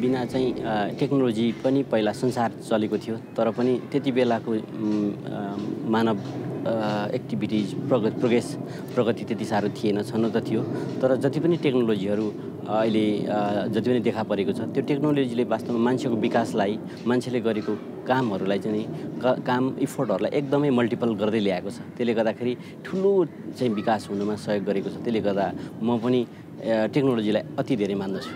बिना चाहिँ टेक्नोलोजी पनि पहिला संसार चलेको थियो तर पनि त्यति बेलाको मानव एक्टिभिटिज प्रगति प्रोग्रेस प्रगति त्यति साह्रो थिएन छन त थियो। तर जति पनि टेक्नोलोजीहरू अहिले जति पनि देखा परेको छ त्यो टेक्नोलोजीले वास्तवमा मान्छेको विकासलाई मान्छेले गरेको कामहरूलाई चाहिँ काम इफोर्टहरूलाई एकदमै मल्टिपल गर्दै ल्याएको छ। त्यसले गर्दाखेरि ठुलो चाहिँ विकास हुनुमा सहयोग गरेको छ। त्यसले गर्दा म पनि टेक्नोलोजीलाई अति धेरै मान्दछु।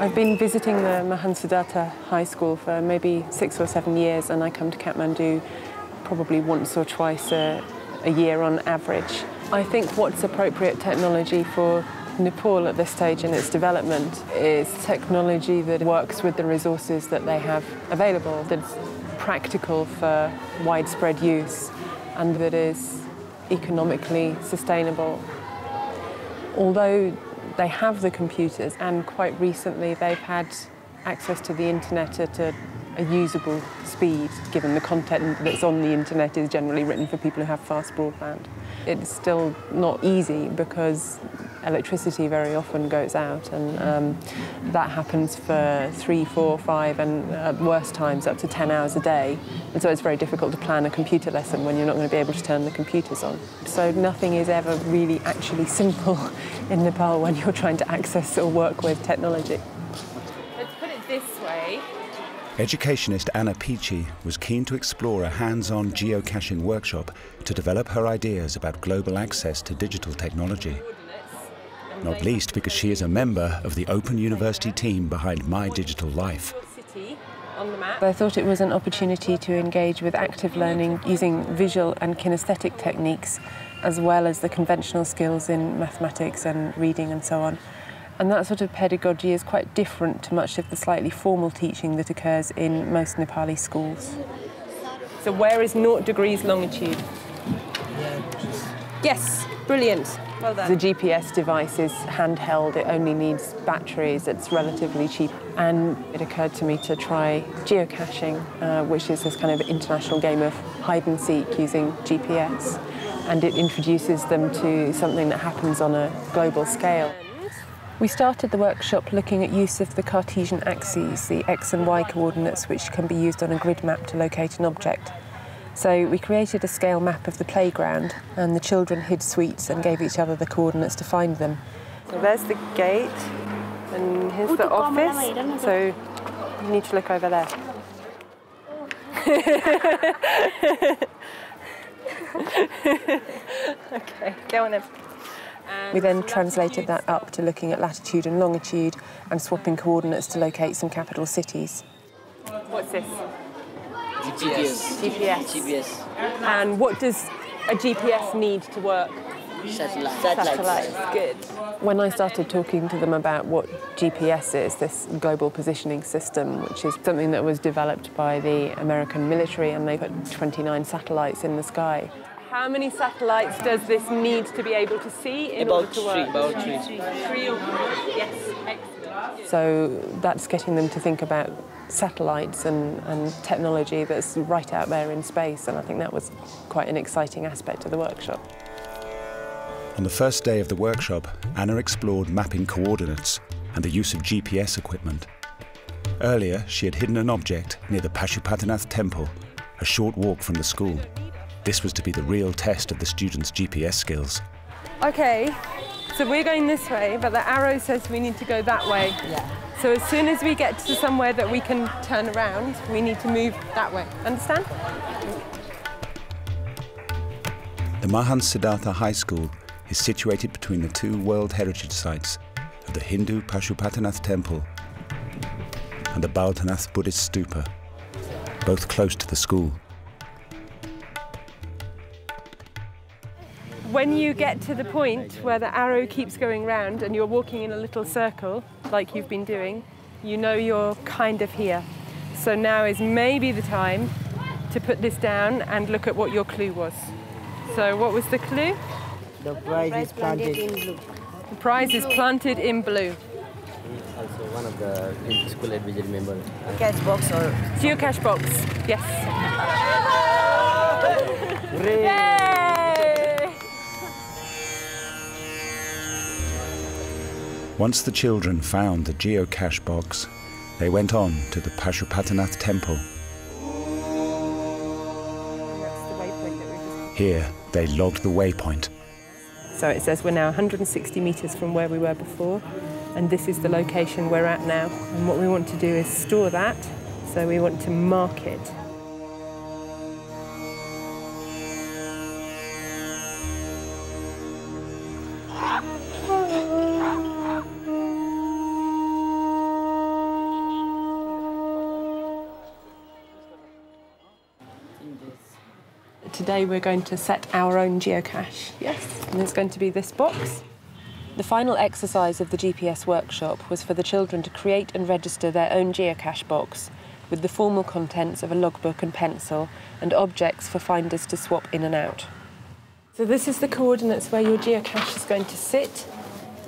I've been visiting the Mahan Siddhartha High School for maybe six or seven years and I come to Kathmandu probably once or twice a, a year on average. I think what's appropriate technology for Nepal at this stage in its development is technology that works with the resources that they have available, that's practical for widespread use and that is economically sustainable. Although they have the computers and quite recently they've had access to the internet at a, a, usable speed, given the content that's on the internet is generally written for people who have fast broadband. It's still not easy because electricity very often goes out and um, that happens for three, four, five and at worst times up to 10 hours a day. And so it's very difficult to plan a computer lesson when you're not going to be able to turn the computers on. So nothing is ever really actually simple in Nepal when you're trying to access or work with technology. Educationist Anna Peachey was keen to explore a hands-on geocaching workshop to develop her ideas about global access to digital technology not least because she is a member of the Open University team behind My Digital Life. I thought it was an opportunity to engage with active learning using visual and kinesthetic techniques, as well as the conventional skills in mathematics and reading and so on. And that sort of pedagogy is quite different to much of the slightly formal teaching that occurs in most Nepali schools. So where is naught degrees longitude? Yes, brilliant. Well the GPS device is handheld, it only needs batteries, it's relatively cheap. And it occurred to me to try geocaching, uh, which is this kind of international game of hide and seek using GPS. And it introduces them to something that happens on a global scale. We started the workshop looking at use of the Cartesian axes, the x and y coordinates, which can be used on a grid map to locate an object. So we created a scale map of the playground and the children hid sweets and gave each other the coordinates to find them. So there's the gate and here's the office. So you need to look over there. okay, go on then. We then translated that up to looking at latitude and longitude and swapping coordinates to locate some capital cities. What's this? GPS. GPS. GPS. And what does a GPS need to work? Satellite. Satellites. Good. When I started talking to them about what GPS is, this global positioning system, which is something that was developed by the American military, and they put 29 satellites in the sky. How many satellites does this need to be able to see in about order to work? Three, about three. Three or more. Yes, excellent. So that's getting them to think about satellites and, and technology that's right out there in space, and I think that was quite an exciting aspect of the workshop. On the first day of the workshop, Anna explored mapping coordinates and the use of GPS equipment. Earlier, she had hidden an object near the Pashupatinath temple, a short walk from the school. This was to be the real test of the students' GPS skills. Okay, so we're going this way, but the arrow says we need to go that way. Yeah. So as soon as we get to somewhere that we can turn around, we need to move that way. Understand? The Mahan Siddhartha High School is situated between the two World Heritage Sites of the Hindu Pashupatinath Temple and the Baudhanath Buddhist Stupa, both close to the school. When you get to the point where the arrow keeps going round and you're walking in a little circle, like you've been doing, you know you're kind of here. So now is maybe the time to put this down and look at what your clue was. So what was the clue? The prize is planted in blue. The prize is planted in blue. also one of the school advisory member. Catch box or Geocache box. Yes. Hooray! Once the children found the geocache box, they went on to the Pashupatinath temple. The waypoint that we just Here, they logged the waypoint. So it says we're now 160 metres from where we were before, and this is the location we're at now. And what we want to do is store that, so we want to mark it. Today we're going to set our own geocache. Yes. And there's going to be this box. The final exercise of the GPS workshop was for the children to create and register their own geocache box with the formal contents of a logbook and pencil and objects for finders to swap in and out. So this is the coordinates where your geocache is going to sit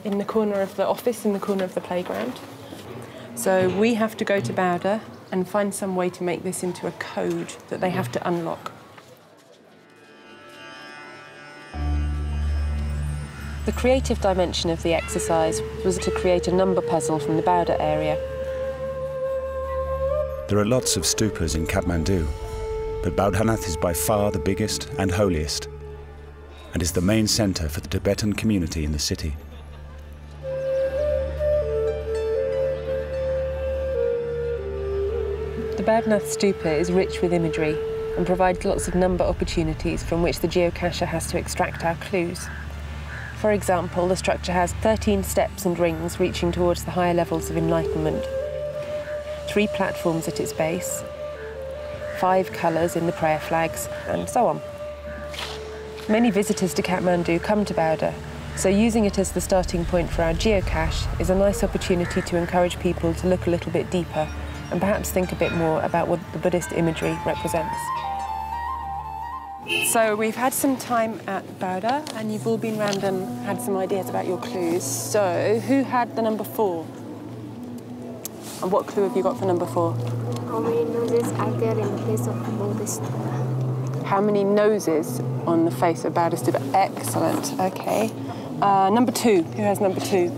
in the corner of the office, in the corner of the playground. So we have to go to Boudha and find some way to make this into a code that they have to unlock. The creative dimension of the exercise was to create a number puzzle from the Boudha area. There are lots of stupas in Kathmandu, but Baudhanath is by far the biggest and holiest, and is the main centre for the Tibetan community in the city. The Badnath Stupa is rich with imagery and provides lots of number opportunities from which the geocacher has to extract our clues. For example, the structure has 13 steps and rings reaching towards the higher levels of enlightenment, three platforms at its base, five colours in the prayer flags, and so on. Many visitors to Kathmandu come to Boudha, so using it as the starting point for our geocache is a nice opportunity to encourage people to look a little bit deeper and perhaps think a bit more about what the Buddhist imagery represents. So we've had some time at Boudha and you've all been round and had some ideas about your clues. So who had the number four? And what clue have you got for number four? How many noses are there in the face of Buddhist? How many noses on the face of Boudha Stupa? Excellent, okay. Uh, number two, who has number two?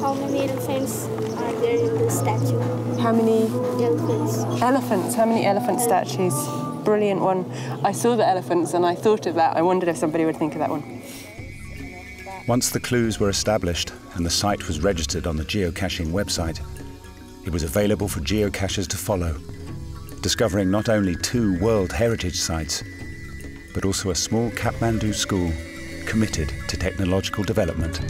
How many elephants are there in the statue? How many Elephants. elephants? How many elephant statues? Brilliant one. I saw the elephants and I thought of that. I wondered if somebody would think of that one. Once the clues were established and the site was registered on the geocaching website, it was available for geocachers to follow, discovering not only two World Heritage sites, but also a small Kathmandu school committed to technological development.